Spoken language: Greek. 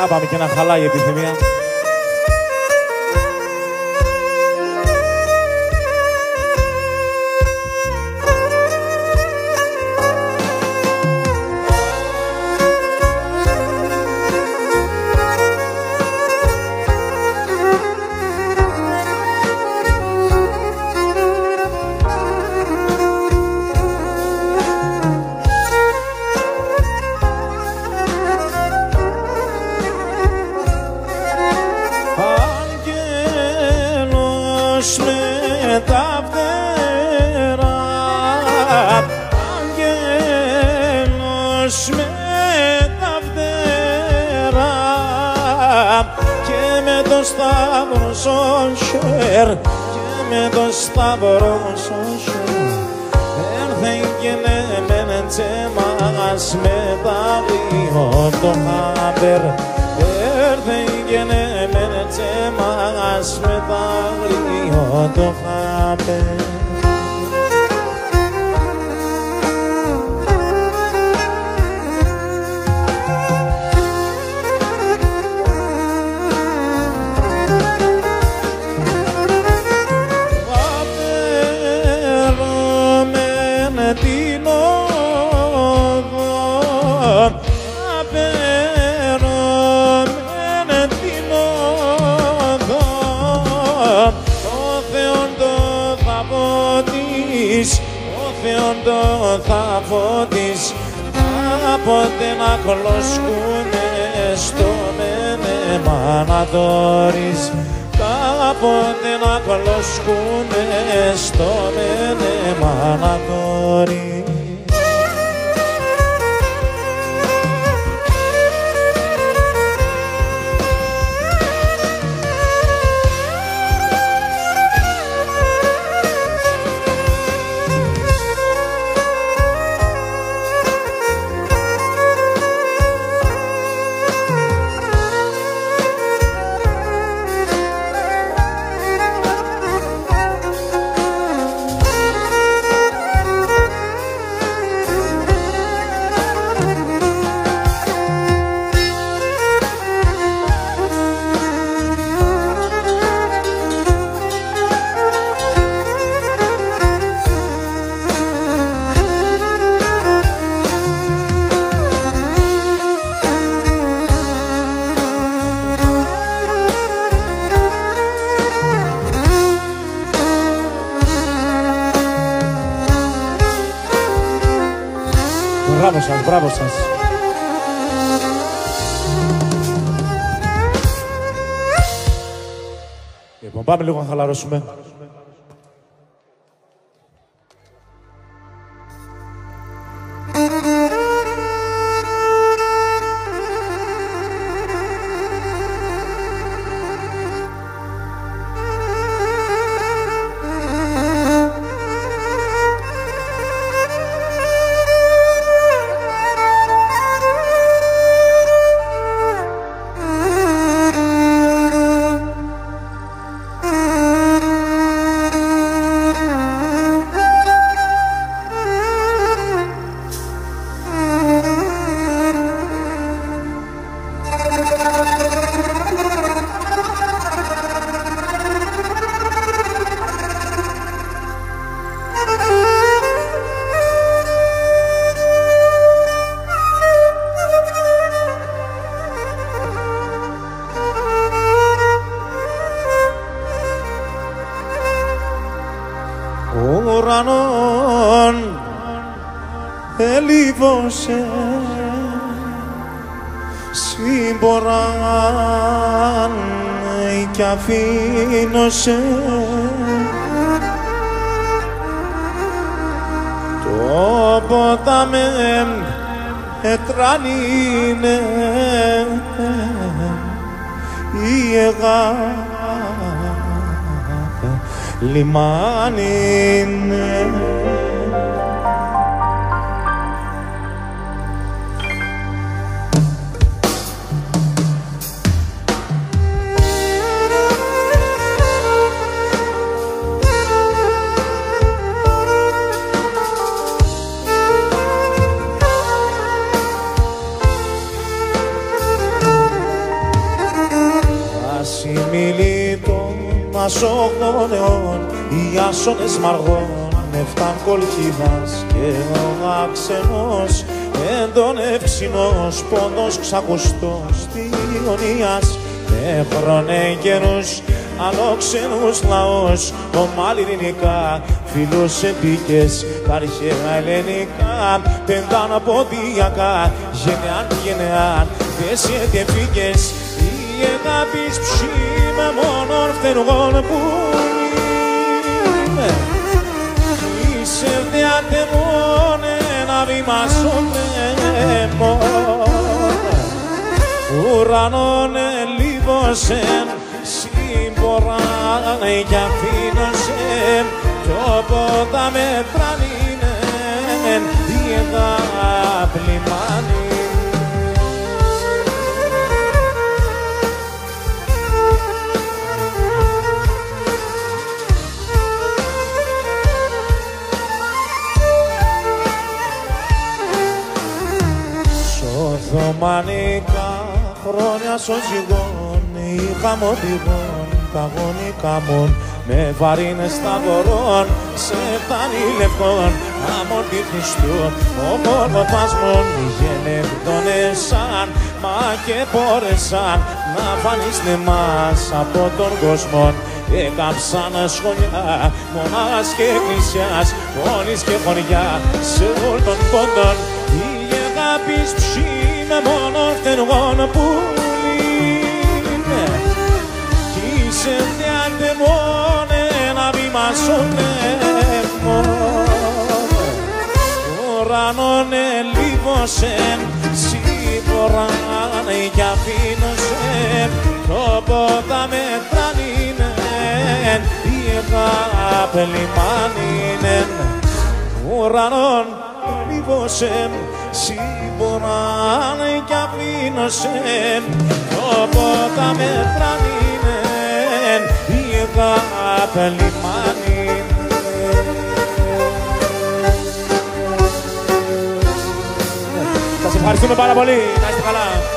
Να πάμε και να χαλάει η επιθυμία. Σταυρό στο χέρ και με το σταυρό στο χέρ έρθε και ναι μεν τσέμας με τα δύο το χάμπερ έρθε και ναι μεν τσέμας με τα δύο το χάμπερ Απέρωμεν την όδο Ο Θεόν το θαμό της Ο Θεόν το θαμό της. Κάποτε να κολοσκούνε στο μένεμα να δωρείς Κάποτε να κολοσκούνε στο μένεμα να δωρείς Μπράβο σας, μπράβο σας. Λοιπόν, πάμε λίγο να χαλαρώσουμε. Ελίβωσε σύμποραν κι αφήνωσε. Το ποτάμεν ετρανίνε. Η αγάπη λιμάνι είναι. Ασοχώνεων οι άσονες μαργών εφτάν κολχίδας και ο άξενος εν τον ευξηνός πόντος ξακουστός Ιωνίας με χρονέγγερους αλόξενους λαός ομάλι ελληνικά φίλους επίκες τα αρχαία ελληνικά. Πεντάνα ποδιακά γενεάν γενεάν δέσαι και φύγες η αγάπης ψήμα μόνον φτεργών που είναι. Είσαι διατεμόν ένα βήμα στο τρέμο. Ουρανόν ελίβωσεν σύμποραν κι αφήνωσεν κι όποτε μέτραν είναι Οθωμανικά χρόνια σωζυγών είχαμε οδηγών τα γονικά μον με βαρύνες σταυρών σε φτάνει λευκών αμόρτι Χριστού. Ο μόνος μον γενναικτονέσαν μα και πόρεσαν να φανείς μας από τον κόσμο έκαψαν σχολιά μονάς και εκκλησιάς πόλης και χωριά σε όλων των πόντων αγάπης ψήμε μόνο φτεργόν που είναι κι είσαι διατεμόν ένα βήμα στον νεύμο ουρανόν ελίβωσεν σίγουραν κι αφήνωσεν. Όποτε μέτραν είναι η αγάπη λιμάνινεν ουρανόν ελίβωσεν σύμποραν κι αφήνωσεν όποτε μέτραν είναι η αγάπη λιμάνι Σας ευχαριστούμε πάρα πολύ. Να είστε καλά.